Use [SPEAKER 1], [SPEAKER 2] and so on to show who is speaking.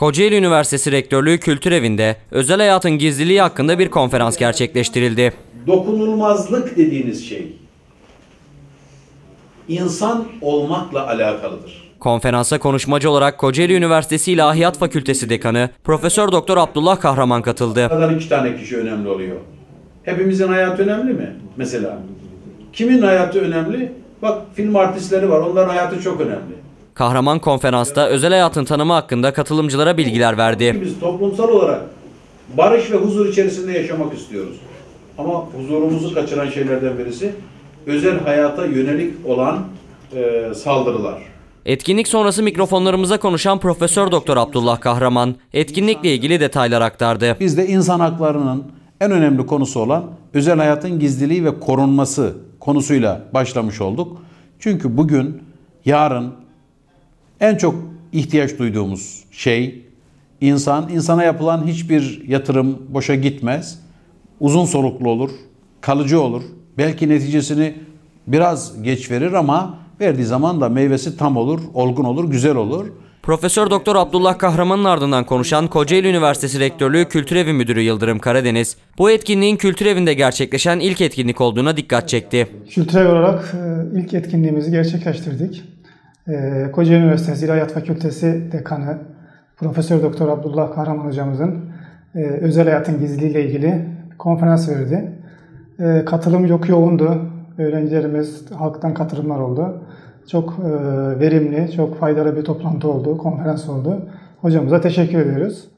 [SPEAKER 1] Kocaeli Üniversitesi Rektörlüğü Kültür Evi'nde özel hayatın gizliliği hakkında bir konferans gerçekleştirildi.
[SPEAKER 2] dokunulmazlık dediğiniz şey insan olmakla alakalıdır.
[SPEAKER 1] Konferansa konuşmacı olarak Kocaeli Üniversitesi İlahiyat Fakültesi Dekanı Profesör Doktor Abdullah Kahraman katıldı.
[SPEAKER 2] Kadar iki tane kişi önemli oluyor. Hepimizin hayatı önemli mi? Mesela. Kimin hayatı önemli? Bak film artistleri var. Onların hayatı çok önemli.
[SPEAKER 1] Kahraman konferansta özel hayatın tanımı hakkında katılımcılara bilgiler verdi.
[SPEAKER 2] Biz toplumsal olarak barış ve huzur içerisinde yaşamak istiyoruz. Ama huzurumuzu kaçıran şeylerden birisi özel hayata yönelik olan e, saldırılar.
[SPEAKER 1] Etkinlik sonrası mikrofonlarımıza konuşan Profesör Doktor Abdullah Kahraman etkinlikle ilgili detaylar aktardı.
[SPEAKER 3] Biz de insan haklarının en önemli konusu olan özel hayatın gizliliği ve korunması konusuyla başlamış olduk. Çünkü bugün, yarın en çok ihtiyaç duyduğumuz şey insan. insana yapılan hiçbir yatırım boşa gitmez. Uzun soluklu olur, kalıcı olur. Belki neticesini biraz geç verir ama verdiği zaman da meyvesi tam olur, olgun olur, güzel olur.
[SPEAKER 1] Profesör Doktor Abdullah Kahraman'ın ardından konuşan Kocaeli Üniversitesi Rektörlüğü Kültür Evi Müdürü Yıldırım Karadeniz, bu etkinliğin Kültür Evi'nde gerçekleşen ilk etkinlik olduğuna dikkat çekti.
[SPEAKER 4] Kültürel olarak e, ilk etkinliğimizi gerçekleştirdik. E, Kocaeli Üniversitesi İlahiyat Fakültesi Dekanı Profesör Doktor Abdullah Kahraman hocamızın e, özel hayatın gizliliği ile ilgili konferans verdi. E, Katılım çok yoğundu. Öğrencilerimiz halktan katılımlar oldu. Çok e, verimli, çok faydalı bir toplantı oldu, konferans oldu. Hocamıza teşekkür ediyoruz.